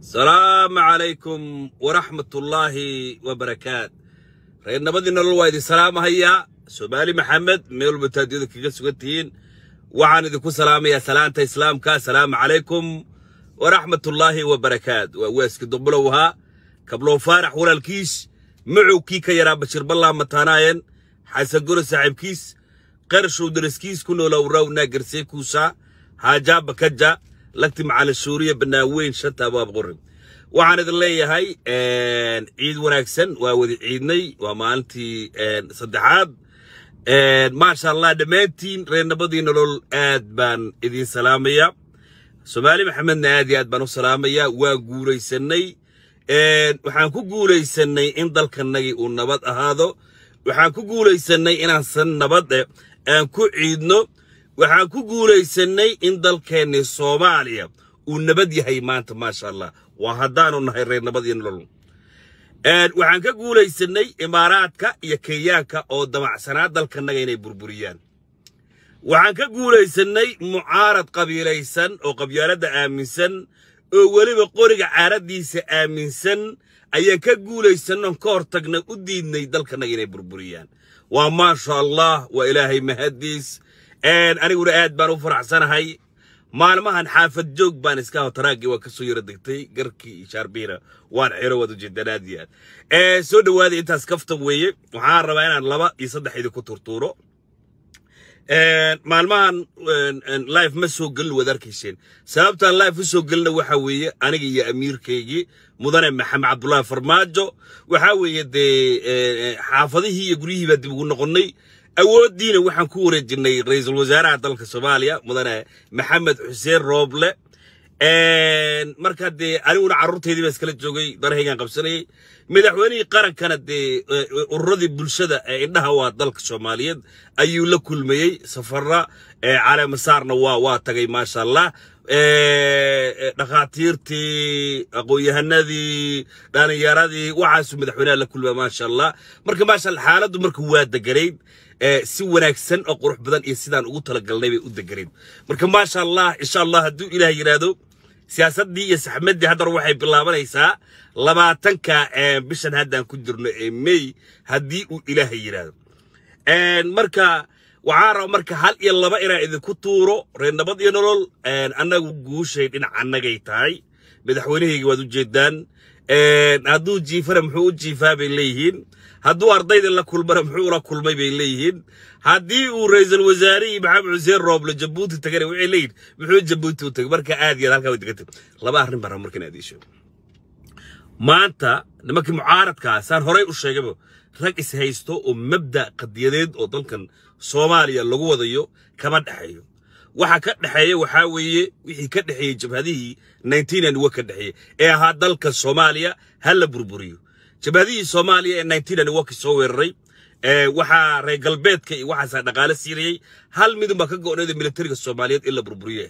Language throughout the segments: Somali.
asalaamu calaykum waraxmatullaahi wabarakaat reer nabadii nolol waa idin salaamahayaa soomaali maxamed meel walba taadiyada kaga sugan tihiin waxaan idinku salaamayaa salaanta islaamka. Asalaamu calaykum waraxmatullaahi wabarakaat waa waaski dubulow ahaa. Kablow faarax walaalkiis. Macow kii ka yaraa bashir ballaa mataanaayeen xasan goro saaxiibkiis. Qarshow daraskiis ku noolow rawnaa garsee kuusaa haajaa bakaja lagti macalin suuriya banaaweyn shanta abaab qorin waxaan idin leeyahay ciid wanaagsan waa wada ciidnay waa maalintii saddexaad. Maasha allah dhammaantiin reer nabadii nolol aad baan idin salaamaya soomaali maxamedna aad iyo aad baan u salaamaya waa guulaysanay waxaan ku guulaysanay in dalkanagii uu nabad ahaado. Waxaan ku guulaysanay inaan san nabad aan ku ciidno waxaan ku guulaysanay in dalkeenni soomaaliya uu nabad yahay maanta maasha allah waa haddaanu nahay reer nabad iyo nolol. Waxaan ka guulaysanay imaaraadka iyo kenyaanka oo damacsanaa dalkanaga inay burburiyaan. Waxaan ka guulaysanay mucaarad qabiilaysan oo qabyaaladda aaminsan oo weliba qoriga caaraddiisa aaminsan ayaan ka guulaysannoon ka hortagna u diidnay dalkanaga inay burburiyaan. Waa maasha allah waa ilaahay mahaddiis aniguna aad baan u faraxsanahay. Maalmahan xaafad joog baan iska hotaraagii waa ka soo yara degtay. Garkii iyo shaarbiina waan xiro waad ujeedaan soo dhawaada intaas kaftan weeye waxaan rabaa inaan laba iyo saddex idinku turtuuro maalmahan life ma soo gelin waad arkayseen. Sababtaan life u soo gelina waxa weeye aniga iyo amiirkaygii mudane maxamed cabdullaahi farmaajo. Waxaa weeye dee xaafadihii iyo guryihii baa dib ugu noqonnay awooddiina waxaan ku wareejinay ra'iisul wasaaraha dalka soomaaliya mudane maxamed xuseen rooble. Marka dee aniguna carruurteydii baa iskala joogay darahaygaan qabsanayay. Madaxweynihii qarankana dee ururadii bulshada ee indhaha waa dalka soomaaliyeed ayuu la kulmayey safarra caleemasaarna waa waa tagay maasha allah dhakhaatiirtii aqoon-yahanadii dhalinyaradii waxaasuu madaxweynaha la kulmaa maasha allah marka maasha allah xaaladdu marka waa deganayd si wanaagsan oo qurux badan iyo sidaan ugu talagalnay bay u deganayd marka maasha allah insha allah hadduu ilaah yidhaahdo siyaasaddii iyo saxmaddii haddana waxay bilaabanaysaa labaatanka bishan haddaan ku jirno ee mey haddii uu ilaahay yidhaahdo marka waxaan raba marka hal iyo laba inaan idinku tuuro reer nabad iyo nolol annagu guushay dhinac annagay tahay. Madaxweynahayga waad ujeedaan hadduu jiifana muxuu u jiifaa bay leeyihiin. Hadduu ardayda la kulmana muxuu ula kulmay bay leeyihiin. Haddii uu ra'iisul wasaarihii maxamed xuseen rooble jabuuti tagana waxay leeyihiin muxuu jabuuti u tagay. Marka aad iyo aad halkaa laba arrin baan raba marka inaad ii maanta nimankii mucaaradkaa saan horay u sheegayba rag is haysto oo mabda qadiyadeed oo dalkan soomaaliya lagu wadayo kama dhexeeyo waxa ka dhexeeya waxaa weeye wixii ka dhexeeyey jabhadihii wa ka dhexeeyey ee ahaa dalka soomaaliya ha la burburiyo. Jabhadihii soomaaliya ee waki soo weeraray waxaa reer galbeedka iyo waxaasaa dhaqaale siinayey hal midunbaa ka go'nayda militariga soomaaliyeed in la burburiyo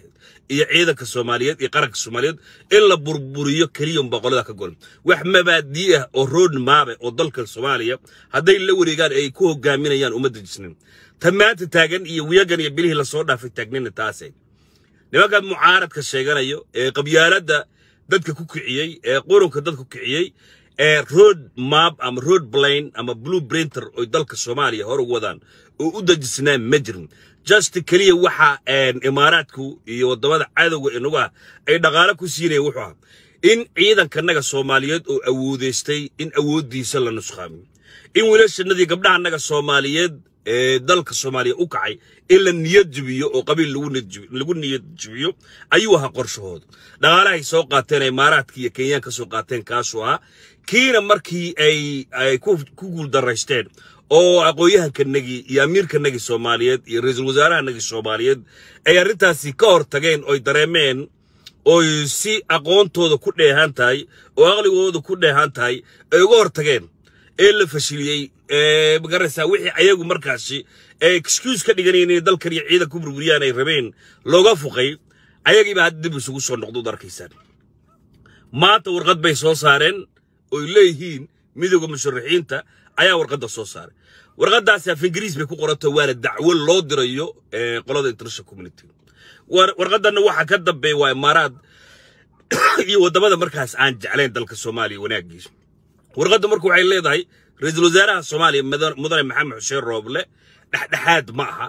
iyo ciidanka soomaaliyeed iyo qaranka soomaaliyeed in la burburiyo keliyunbaa qolada ka go'an wax mabaadii ah oo road maabe oo dalka soomaaliya hadday la wareegaan ay ku hogaaminayaan ummadda jisnin ta maanta taagan iyo wiyagan iyo bilihii la soo dhaafay taagnina taase. Nimankan mucaaradka sheeganayo ee qabyaaladda dadka ku kiciyey ee qurunka dadka ku kiciyey ee road map ama road plane ama blue printer oo dalka soomaaliya hor ugu wadaan oo u dejisnaan ma jirin. Just keliya waxa imaaraadku iyo waddamada cadowga inagu ah ay dhaqaale ku siinayeen wuxuu ahaa in ciidankanaga soomaaliyeed oo awoodaystay in awooddiisa la nusqaamiyo. In wiilashannadii gabdhahanaga soomaaliyeed ee dalka soomaaliya u kacay in la niyad jibiyo oo qabiil lagu niyad jibiyo ayuu ahaa qorshahooda dhaqaalahay soo qaateen imaaraadka iyo kenyaan ka soo qaateen kaasuu ahaa kiina markii ay ku guuldaraysteen oo aqoon-yahankanagii iyo amiirkanagii soomaaliyeed iyo ra'iisul wasaarahanagii soomaaliyeed ay arrintaasi ka hor tageen oy dareemeen oy si aqoontooda ku dheehan tahay oo aqligooda ku dheehan tahay ay uga hor tageen ee la fashiliyey magaraysaa wixii ayagu markaasi ee excuse ka dhiganayeen inay dalkan iyo ciidan ku burburiyaan ay rabeen looga fuqay ayagiiba hadda dib isugu soo noqdo ud arkaysaan. Maanta warqad bay soo saareen oy leeyihiin midooda musharaxiinta ayaa warqadda soo saaray. Warqaddaasi af ingiriis bay ku qoranto waana dacwo loo dirayo qolada international community. Warqaddanna waxa ka dambeeya waa imaaraad iyo waddamada markaas aan jeclayn dalka soomaaliya wanaaggiisa warqadda marka waxay leedahay ra'iisul wasaaraha soomaaliya mudane maxamed xuseen rooble dhexdhexaad ma aha.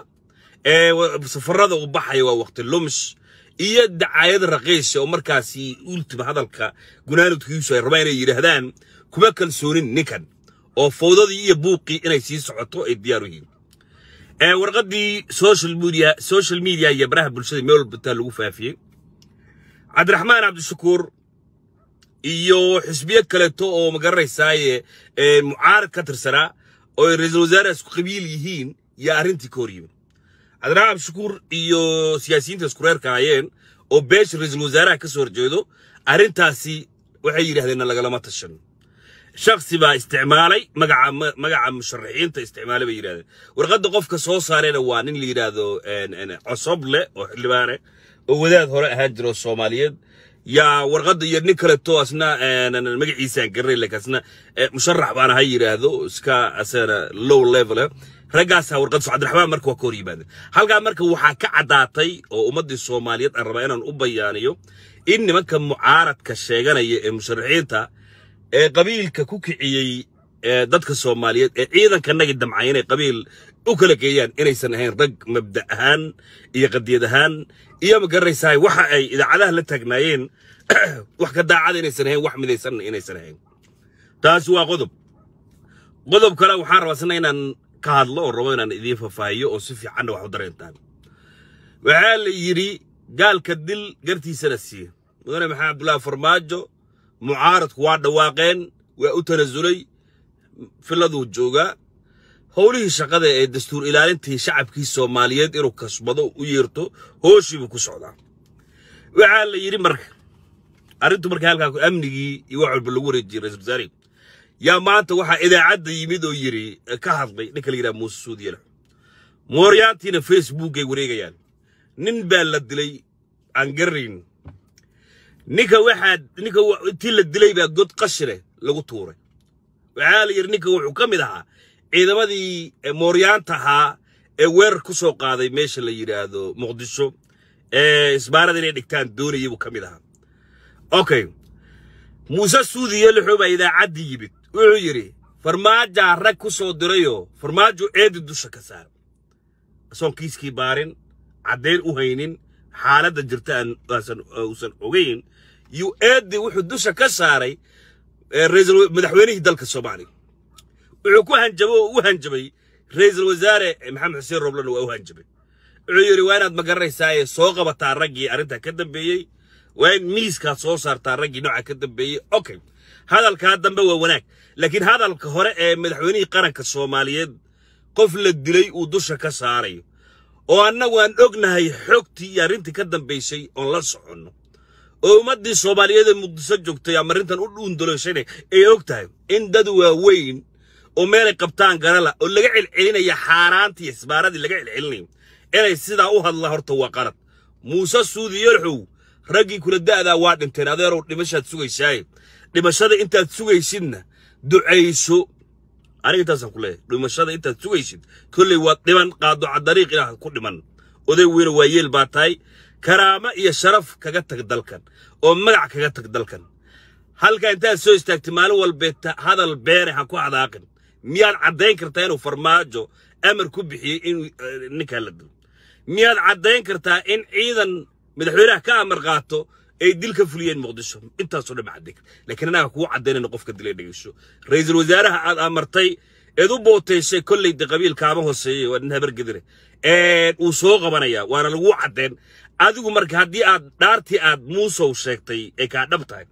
Ee safarada uu baxaya waa waqti lumis. Iyo dacaayad raqiisa oo markaasi ultima hadalka gunaanudkiisu ay rabaan inay yidhaahdaan kuma kalsoonin ninkan oo fowdadii iyo buuqii inay sii socoto ay diyaar u yihiin. Warqaddii social media social media iyo baraha bulshada meel walba intaa lagu faafiyey. Cabdiraxmaan cabdishakuur iyo xisbiyo kaleeto oo magaranaysaye mucaarad ka tirsanaa oo ay ra'iisul wasaare isku qabiil yihiin yaa arrintii ka hor yimid. Cabdiraxmaan cabdishakuur iyo siyaasiyiinta isku reerka hayeen oo beesha ra'iisul wasaaraha ka soo horjeedo arrintaasi waxay yidhahdeen lagalama tashan. Shaksi baa isticmaalay magaca magaca musharaxiinta isticmaalay bay yidhahdeen warqadda qofka soo saarayna waa nin la yidhaahdo cosoble oo xildhibaane oo wadaad hore ahaan jiro soomaaliyeed yaa warqadda iyo nin kaleto asna magaciisaan garanay asna musharax baan ahay yidhaahdo iska asana low level raggaasaa warqadda cabdiraxmaan marka waa ka hor yimaadeen. Halkaa marka waxaa ka caddaatay oo ummaddii soomaaliyeed aan rabaa inaan u bayaaniyo in nimanka mucaaradka sheeganaya ee musharaxiinta ee qabiilka ku kiciyey dadka soomaaliyeed ee ciidankanagii damcay inay qabiil u kala geeyaan inaysan ahayn rag mabda ahaan iyo qadiyad ahaan iyo ma garanaysaa waxa ay idaacadaha la taagnaayeen wax ka daacada inaysan ahayn wax midaysanna inaysan ahayn. Taasi waa qodob. Qodob kale waxaan rabaa inaan ka hadlo oo rabo inaan idiin faahfaahiyo oo si fiicanna wax u dareentaan. Waxaa la yidhi gaalka dil gartiisana siiya mudane maxamed cabdullaahi farmaajo mucaaradku waa dhawaaqeen waa u tanasulay filaduu joogaa howlihii shaqada ee dastuur ilaalintii shacabkii soomaaliyeed inuu kasbado u yeerto hooshiibuu ku socdaa. Waxaa la yidhi marka arrintu marka halkaa amnigii iyo wax walba lagu wareejiyey ra'isul wasaare yaa maanta waxaa idaacadda yimid oo yidhi ka hadlay ninka la yidhaha muuse suudiyalax mooryaantiina facebookay wareegayaan. Nin baa la dilay aan garanayn. Ninka waxaa ninka intii la dilay baa god qashire lagu tuuray waxaa la yidhi ninka wuxuu ka mid ahaa ciidamadii mooryaanta ahaa ee weerar ku soo qaaday meesha la yidhaahdo muqdisho ee isbaarada inay dhigtaan doonayay buu ka mid ahaa. Okay muuse suudiye lixuu baa idaacaddii yimid. Wuxuu yidhi farmaajaa rag ku soo dirayoo farmaajo eedi dusha ka saar. Asoon kiiskii baarin caddayn u haynin xaaladda jirta uusan ogayn yuu eedi wuxuu dusha ka saaray madaxweynihii dalka soomaaliya. Wuxuu ku hanjabo oo u hanjabay ra'iisul wasaare maxamed xuseen roblana waa u hanjabay. Wuxuu yidhi waa inaad ma garanaysaaye soo qabataa raggii arrintaa ka dambeeyey waa in miiskaad soo saartaa raggii nooca ka dambeeyey. Okay hadalkaa dambe waa wanaag laakiin hadalka hore ee madaxweynihii qaranka soomaaliyeed qof la dilay uu dusha ka saarayo. Oo annagu aan ognahay xogtii iyo arrintii ka dambaysay oon la soconno oo ummaddii soomaaliyeed ee muqdiso joogtay ama arrintan u dhuundalooshanay ay og tahay in dad waaweyn oo meelay qabtaan garala oo laga celcelinaya xaaraantii isbaaradii laga celcelinayo inay sidaa u hadla horta waa qalad muuse suudi yolxow raggii kula da'daa waa dhinteen adeerow dhimashaad sugaysaaye dhimashada intaad sugaysidna ducayso. Aniga intaasaan ku leeyahay dhimashada intaad sugaysid kolley waad dhiman qaado cadariiq ilaah ku dhiman. Oday weyne waa yeel baa tahay karaamo iyo sharaf kaga tag dalkan oo magac kaga tag dalkan. Halka intaad soo istaagtay maalin walbeed hadal beene ha ku hadaaqin miyaad caddayn kartaa inuu farmaajo amar ku bixiyey inuu ninkaa la dilo miyaad caddayn kartaa in ciidan madaxweynaha ka amar qaato ay dil ka fuliyeen muqdisho. Intaasoo dhan caddayn karta. Laakiin annaga kuu caddaynayno qofka dilay dhegeyso. Ra'iisul wasaaraha aad amartay eed u bootaysay kolley de qabiil kaama uu soo qabanayaa waana lagu caddayn adigu marka haddii aad dhaartii aad muusow sheegtay ay kaa dhab tahay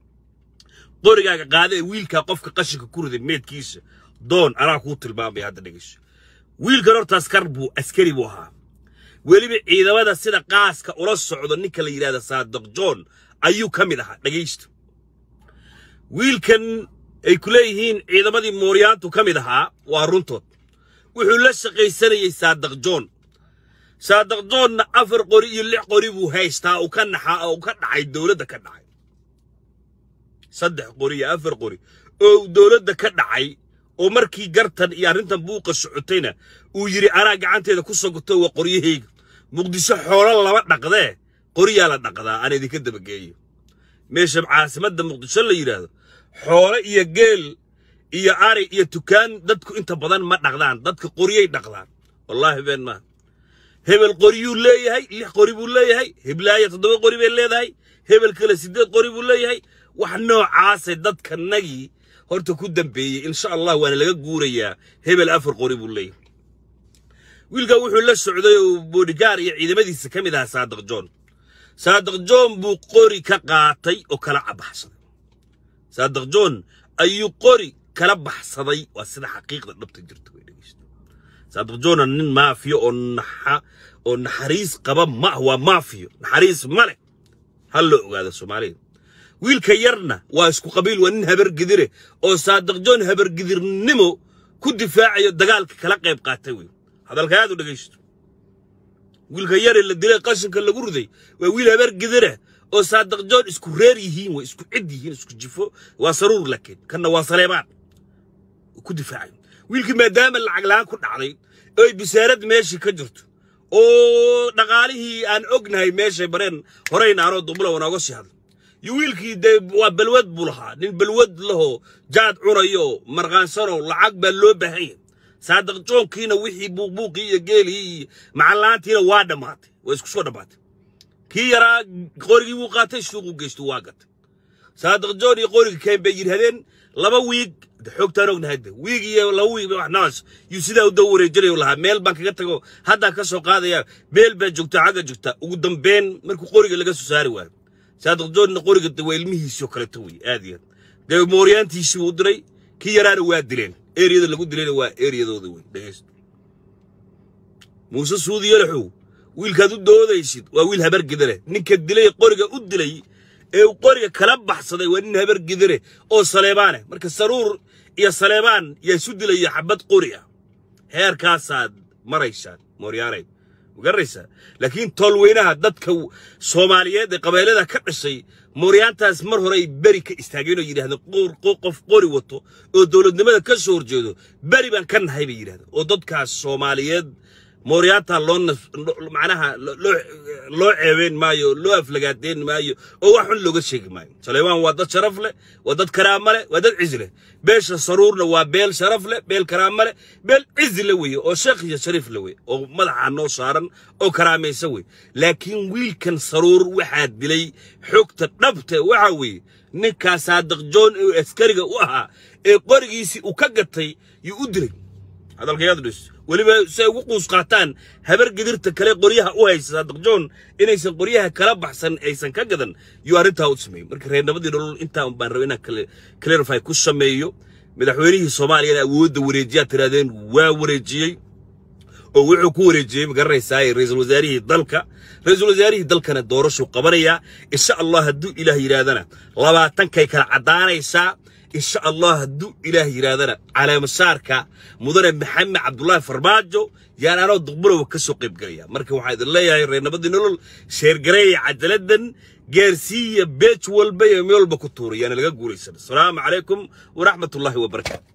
qorigaaga qaada ee wiilkaa qofka qashinka ku riday meedkiisa doon anaa kuu tilmaamaya hadda dhegeyso. Wiilkan horta askar buu askari buu ahaa. Weliba ciidamada sida qaaska ula socdo ninka la yidhahda saadiq john ayuu ka mid ahaa dhegaysta wiilkan ay ku leeyihiin ciidamadii mooryaantu ka mid ahaa waa runtood. Wuxuu la shaqaysanayey saadiq john saadiq johnna afar qori iyo lix qori buu haystaa uu ka naxaa oo ka dhacay dowladda ka dhacay. Saddex qori iyo afar qori. Oo dowladda ka dhacay oo markii gartan iyo arrintan buuqa socotayna uu yidhi anaa gacanteeda ku soo goto waa qoryahayga muqdisho xoolo lama dhaqdee? Qoryaa la dhaqdaa aan idinka dabageeyo. Meesha caasimadda muqdisho la yidhaahdo xoole iyo geel iyo ari iyo tukaan dadku inta badan ma dhaqdaan dadka qoryay dhaqdaan. Wallaahi been maaha hebel qoryuu leeyahay lix qori buu leeyahay heblaaya toddoba qori bay leedahay hebel kale siddeed qori buu leeyahay. Wax noocaasay dadkanagii horta ku dambeeyey insha allah waana laga guurayaa hebel afar qori buu leeyahay. Wiilka wuxuu la socday oo boodhigaar iyo ciidamadiisa ka mid ahaa saadiq joon. Saadiq joon buu qori ka qaatay oo kala baxsaday saadiq joon ayuu qori kala baxsaday waa sida xaqiiqda dhabta jirta saadiq joona nin maafiyo oo naxa oo naxariis qaba ma waa maafiyo naxariis ma leh. Ha loo ogaado soomaalida wiilka yarna waa isku qabiil waa nin habargidire oo saadiq joon habargidirnimo ku difaacayo dagaalka kala qayb qaatay wey hadalka aad u dhegaysto wiilka yare la dilay qashinka lagu riday waa wiil habargidire oo saadiq joon isku reer yihiin way isku cid yihiin isku jifo waa saruur laakiin. Kanna waa saleebaan ku difaacayo wiilkii maadaama lacag la'aan ku dhacday oo ay bisaarad meeshii ka jirto oo dhaqaalihii aan ognahay meeshay bareen horeyna anoo dumula wanooga sii hadlay iyo wiilkii dee waa balwad buu lahaa nin balwad lahoo jaad cunayo marqaansano lacag baa loo baahan yahay. Saadiq joonkiina wixii buuqbuuqii iyo geelii iyo macallaantiina waa dhammaatay waa isku soo dhammaatay. Kii yaraa qorigii buu qaatay suuqu geystu waa gatay. Saadiq joon iyo qoriga keen bay yidhahdeen laba wiig xoogtaan ognahay de wiig iyo laba wiig wax noocaas yuu meel baan kaga tago. Haddaan ka qaadaya meel baa joogta xagga joogta. Ugu dambeyn markuu qoriga laga soo saari waayo. Saadiq joonna qoriga waa ilmihiisii oo diray. Kii yaraana waa dileen. Eriyada lagu dilayna waa eriyadooda wey wiilkaad u doodaysid waa wiil habargidare ninka dilay qoriga u dilay ee qoriga kala baxsaday waa nin habargidare oo saleebaane marka saruur iyo saleebaan yaa isu dilaya xabad qori ah heerkaasaad maraysaan mooryaanay magaraysaa laakiin toolweynaha dadka soomaaliyeed ee qabeelada ka dhashay mooryaantaas mar hore beri ka istaageen oo yidhahdeen qof qori wato oo dowladnimada ka soo horjeedo beri baan ka nahay bay yidhahdeen oo dadkaas soomaaliyeed mooryaanta loo loo ceebeen maayo loo aflagaadeyn maayo oo wax xun looga sheegi maayo. Saleebaan waa dad sharaf leh waa dad karaama leh waa dad cizi leh. Beesha saruurna waa beel sharaf leh beel karaama leh beel cizi weye oo sheekh iyo shariif le weye oo madaxa noo saaran oo karaamaysa weye laakiin wiilkan saruur waxaa dilay xogta dhabte waxa weeye ninkaa saadiq joon ee askariga u ahaa ee qorigiisii uu ka gatay yuu u dilay. Hadalkayaad dhis weliba si ay ugu quus qaataan habar gidirta kale qoryaha u haysa saadiq joon inaysan qoryaha kala baxsan aysan ka gadan yuu arrintaa u sameeyey marka reernabadii dholol intaa un baan rabay inaan clarify ku sameeyo madaxweynihii soomaaliyana awoodda wareejiyaa tirahdeen waa wareejiyey oo wuxuu ku wareejiyey ma garanaysaa ra'iisul wasaarihii dalka. Ra'iisul wasaarihii dalkana doorashuu qabanayaa insha allah hadduu ilaah yidhaahdana labaatankay kala caddaanaysaa insha allah hadduu ilaah yidhaahdana caleemasaarka mudane maxamed cabdulaahi farmaajo yaan anoo duqbulowa ka soo qayb gelaya marka waxaa idin leeyahay reernabadii nolol sheergareeya cadaladan gaarsiiya beej walba iyo meel walba ku tuura yaana laga guuraysan asalaamu calaykum waraxmatullaahi wabarakaatu